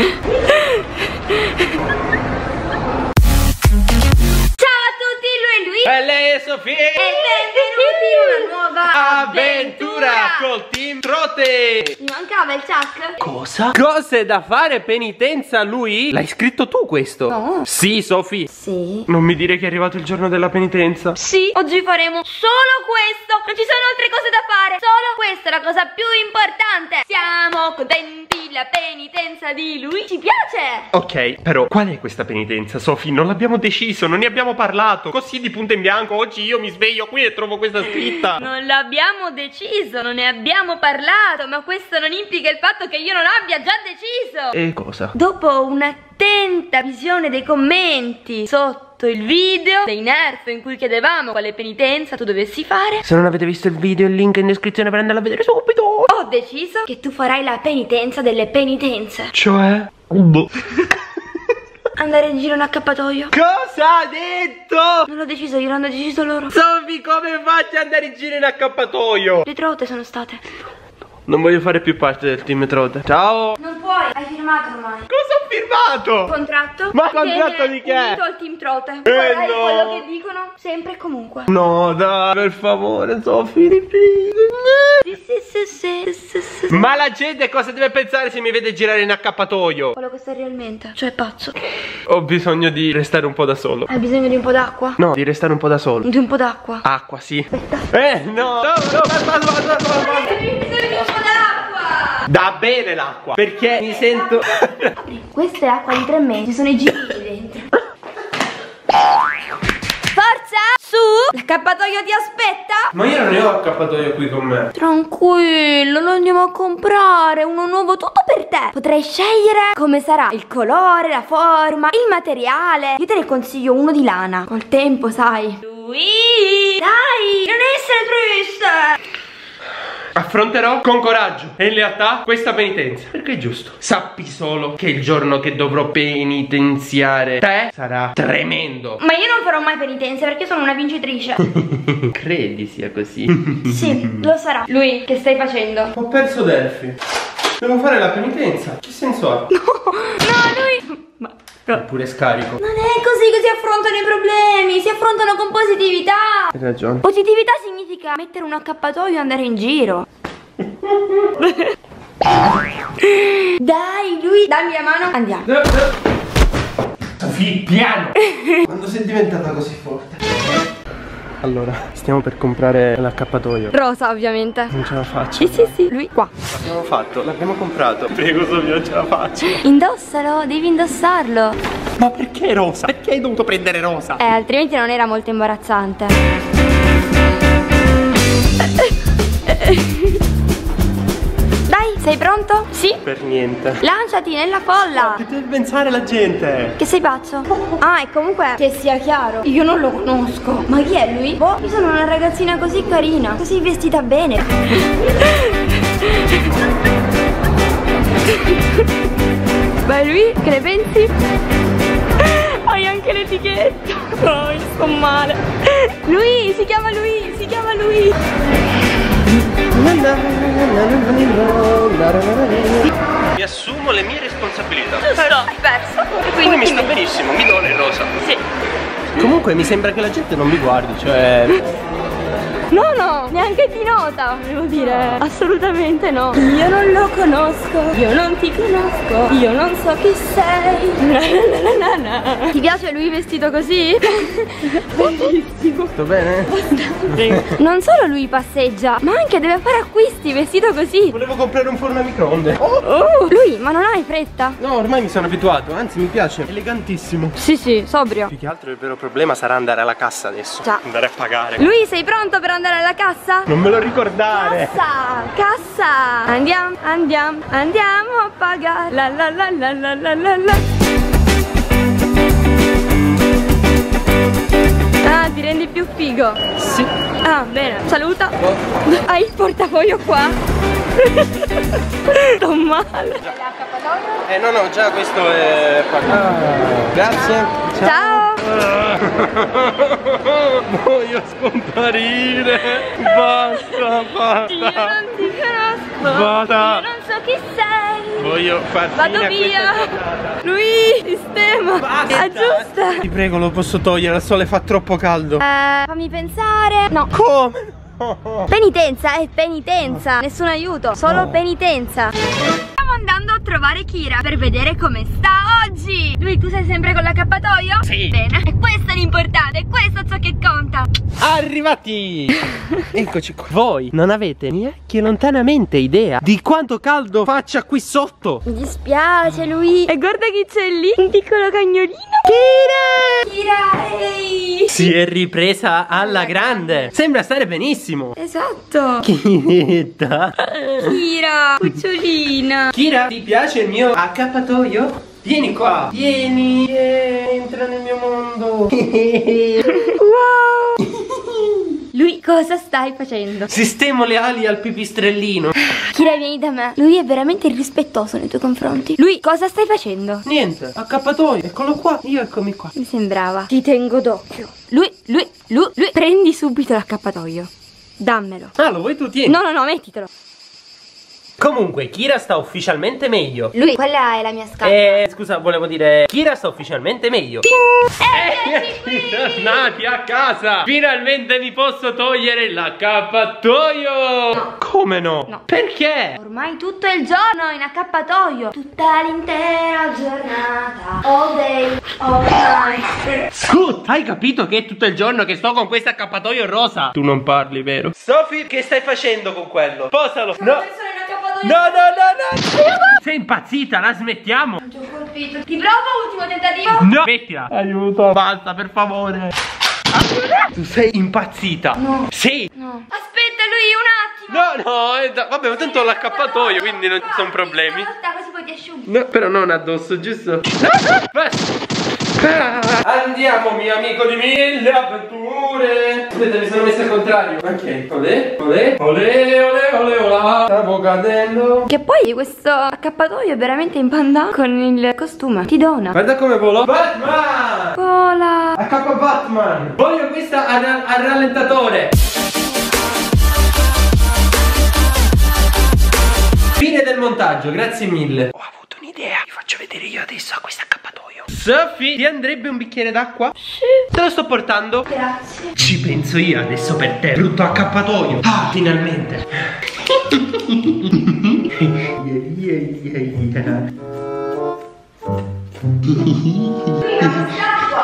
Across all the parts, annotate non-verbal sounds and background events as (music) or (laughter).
Ciao a tutti, lui è lui E e benvenuti in una nuova Avventura col team Trote Mi mancava il Chuck? Cosa? Cose da fare penitenza lui? L'hai scritto tu questo? No. Sì Sofì Sì Non mi dire che è arrivato il giorno della penitenza Sì, oggi faremo solo questo Non ci sono altre cose da fare Solo questa è la cosa più importante Siamo contenti, la penitenza di lui ci piace Ok, però qual è questa penitenza, Sofì? Non l'abbiamo deciso, non ne abbiamo parlato. Così di punto in bianco, oggi io mi sveglio qui e trovo questa scritta. (laughs) Non l'abbiamo deciso, non ne abbiamo parlato Ma questo non implica il fatto che io non abbia già deciso E cosa? Dopo un'attenta visione dei commenti sotto il video dei Nerf in cui chiedevamo quale penitenza tu dovessi fare Se non avete visto il video, il link è in descrizione per andarlo a vedere subito. Ho deciso che tu farai la penitenza delle penitenze Cioè? Boh. (laughs) Andare in giro in accappatoio Cosa ha detto? Non l'ho deciso io, l'hanno deciso loro Sofì, come faccio ad andare in giro in accappatoio? Le trote sono state Non voglio fare più parte del team Trote. Ciao. Non puoi, hai firmato ormai Cosa ho firmato? Contratto? Ma contratto di che? unito al team trote Eh, no. quello che dicono sempre e comunque No, dai, per favore, sì, sì. Ma la gente cosa deve pensare se mi vede girare in accappatoio? Quello che sei realmente Cioè pazzo Ho bisogno di restare un po' da solo. Hai bisogno di un po' d'acqua? No, di restare un po' da solo. Di un po' d'acqua Acqua, sì. Eh, no. No, no, basta, basta, basta, basta. Hai bisogno di un po' d'acqua Da bene l'acqua. Perché mi sento... (laughs) Questa è acqua di tre mesi, ci sono i giri dentro. Forza! Su! L'accappatoio ti aspetta? Ma io non ne ho accappatoio qui con me. Tranquillo, lo andiamo a comprare, uno nuovo tutto per te. Potrai scegliere come sarà il colore, la forma, il materiale. Io te ne consiglio uno di lana. Col tempo, sai. Lui! Dai, non essere triste! Affronterò con coraggio e in realtà questa penitenza. Perché è giusto. Sappi solo che il giorno che dovrò penitenziare te sarà tremendo. Ma io non farò mai penitenza perché sono una vincitrice. (laughs) Credi sia così? (laughs) sì, lo sarà. Lui, che stai facendo? Ho perso Delphi. Devo fare la penitenza. Che senso ha? No, lui... Ma... Eppure scarico. Non è così che si affrontano i problemi, si affrontano con positività. Hai ragione. Positività significa mettere un accappatoio e andare in giro. (laughs) Dai, lui, dammi la mano, andiamo. Sofì, piano! (laughs) Quando sei diventata così forte? Allora, stiamo per comprare l'accappatoio. Rosa, ovviamente. Non ce la faccio. Sì, sì, sì, lui qua. L'abbiamo fatto, l'abbiamo comprato. Prego, Sofia, non ce la faccio. Indossalo, devi indossarlo. Ma perché rosa? Perché hai dovuto prendere rosa? Eh, altrimenti non era molto imbarazzante. Sì? Per niente. Lanciati nella folla. Che deve pensare la gente? Che sei pazzo? Ah, e comunque che sia chiaro, io non lo conosco. Ma chi è lui? Boh, io sono una ragazzina così carina, così vestita bene. Beh, lui, che ne pensi? Hai anche l'etichetta. No, io sto male. Lui, si chiama lui, si chiama lui. Mi assumo le mie responsabilità. Giusto, hai perso. E Quindi mi sta benissimo, mi do le rosa. Sì. Comunque mi sembra che la gente non mi guardi, cioè. No, no, neanche ti nota, devo dire. Assolutamente no. Io non lo conosco, io non ti conosco, io non so chi sei. Na, na, na, na, na. Ti piace lui vestito così? (laughs) Bellissimo. Sto bene? Non solo lui passeggia, ma anche deve fare acquisti vestito così. Volevo comprare un forno a microonde. Oh, lui, ma non hai fretta? No, ormai mi sono abituato, anzi mi piace. Elegantissimo. Sì, sì, sobrio. Più che altro il vero problema sarà andare alla cassa adesso. Già. Andare a pagare. Lui, sei pronto per andare alla cassa? Non me lo ricordare. Cassa, cassa. Andiamo, andiamo, andiamo a pagare. La la la la la la la la. Ah, ti rendi più figo. Sì. Ah, bene. Saluta. Hai il portafoglio qua? (laughs) Sto male. Eh no no, già questo è pagato. Grazie. Ciao. (laughs) Voglio scomparire. Basta, Io basta. non ti conosco. Basta. Io non so chi sei. Voglio far Vado via. Lui, sistema. Basta. Aggiusta. Ti prego, lo posso togliere, il sole fa troppo caldo. Eh, fammi pensare. No. Come? Penitenza, è penitenza. Nessun aiuto, solo penitenza. Stiamo andando a trovare Kira per vedere come sta oggi. Lui, tu sei sempre con l'accappatoio? Sì. Bene. E questo è l'importante, è questo ciò che conta. Arrivati! (laughs) Eccoci qua. Voi non avete neanche lontanamente idea di quanto caldo faccia qui sotto. Mi dispiace, lui. E guarda chi c'è lì, un piccolo cagnolino. Kira! Kira, ehi! Si è ripresa alla grande. Sembra stare benissimo. Esatto. Chiretta. Kira, cucciolina. Kira, ti piace il mio accappatoio? Vieni qua. Vieni. eh, entra nel mio mondo. (laughs) Wow. Lui, cosa stai facendo? Sistemo le ali al pipistrellino. Kira, vieni da me. Lui è veramente irrispettoso nei tuoi confronti. Lui, cosa stai facendo? Niente, accappatoio. Eccolo qua. Io eccomi qua. Mi sembrava. Ti tengo d'occhio. Lui, lui, lui, lui. Prendi subito l'accappatoio. Dammelo. Ah, lo vuoi tu? Tieni. No, no, no, mettitelo. Comunque, Kira sta ufficialmente meglio. Lui, quella è la mia scarpa. Eh, scusa, volevo dire, Kira sta ufficialmente meglio. Eccoci Tornati (laughs) a casa! Finalmente mi posso togliere l'accappatoio! No. Come no? No. Perché? Ormai tutto il giorno in accappatoio. Tutta l'intera giornata. All day, all night. Scut, hai capito che è tutto il giorno che sto con questo accappatoio rosa? Tu non parli, vero? Sophie, che stai facendo con quello? Posalo! No! Sono accappatoio. No, no, no, no! Sei impazzita, la smettiamo! Ti ho colpito. Ti provo, ultimo tentativo. No! Mettila! Aiuto! Basta, per favore! Tu sei impazzita! No. Sì! No. Aspetta, lui, un attimo. No, no, è da- vabbè, ma tanto ho l'accappatoio, quindi non ci sono problemi. Aspetta, così poi ti asciughi. No, però non addosso, giusto? Andiamo, mio amico di mille avventure. Aspetta, mi sono messo al contrario. Ok, olè, olè, olè, olè, olè, olà. Stavo cadendo. Che poi questo accappatoio è veramente in pandan con il costume. Ti dona. Guarda come volò. Batman! Vola. Accappa Batman! Voglio questa al, al rallentatore! Fine del montaggio, grazie mille. Ho avuto un'idea, vi faccio vedere io adesso a questo accappatoio. Sophie, ti andrebbe un bicchiere d'acqua? Sì. Te lo sto portando. Grazie. Ci penso io adesso per te, brutto accappatoio. Ah, finalmente.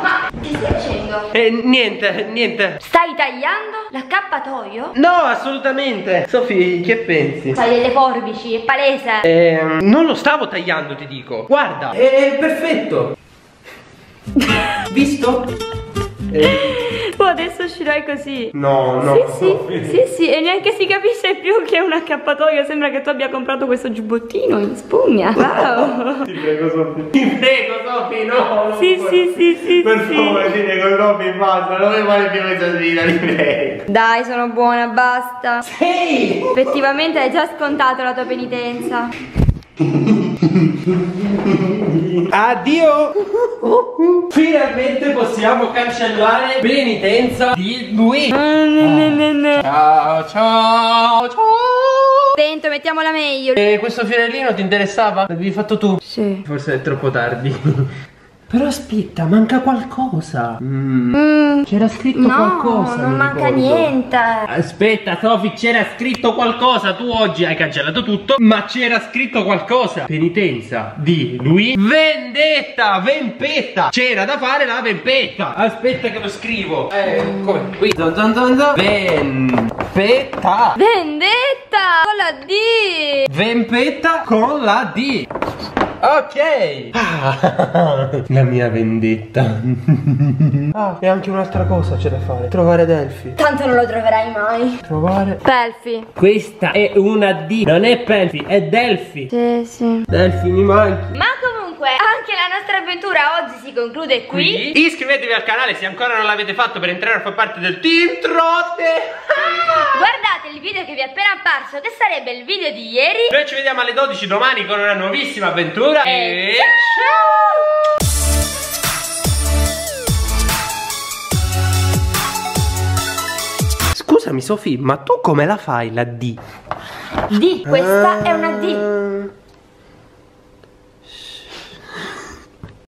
Ma che stai facendo? Eh, niente, niente. Stai tagliando l'accappatoio? No, assolutamente. Sophie, che pensi? Sai delle forbici, è palese. Ehm, non lo stavo tagliando, ti dico. Guarda, è perfetto. (laughs) Visto? (laughs) Oh, adesso uscirai così. no, no. Sì, sì, sì, sì, e neanche si capisce più che è un accappatoio. Sembra che tu abbia comprato questo giubbottino in spugna. Wow. Ti prego, Sofì. (laughs) Ti prego, Sofì, no. Sì, puoi. sì, sì, sì, Per sì. favore, ti prego, Sofì, basta. Non mi fare più questa sfida, ti prego. Dai, sono buona, basta. Sì. Effettivamente hai già scontato la tua penitenza. (laughs) Addio. Finalmente possiamo cancellare penitenza di lui. Ciao, ciao, ciao. Attento, mettiamola meglio. E questo fiorellino ti interessava? L'avevi fatto tu? Sì. Forse è troppo tardi. Però aspetta, manca qualcosa. Mm. Mm, C'era scritto no, qualcosa. non mi manca ricordo. niente. Aspetta, Sofi, c'era scritto qualcosa. Tu oggi hai cancellato tutto, ma c'era scritto qualcosa. Penitenza di lui. Vendetta, vempetta. C'era da fare la vempetta. Aspetta che lo scrivo. Eh, come? Qui. Zon, zon, zon, zon. Vempetta. Vendetta! Con la D! Vempetta con la D. Ok. Ah, (laughs) la mia vendetta. (laughs) ah, e anche un'altra cosa c'è da fare. Trovare Delphi. Tanto non lo troverai mai. Trovare Pelfi. Questa è una D, non è Pelfi, è Delphi. Sì, sì. Delphi mi manchi. Ma comunque, anche la nostra avventura oggi si conclude qui. Iscrivetevi al canale se ancora non l'avete fatto per entrare a far parte del Team Trotte. Guardate il video che vi è appena apparso, che sarebbe il video di ieri. Noi ci vediamo alle 12 domani con una nuovissima avventura. E E ciao! Scusami Sofì, ma tu come la fai la D? D, questa è una D.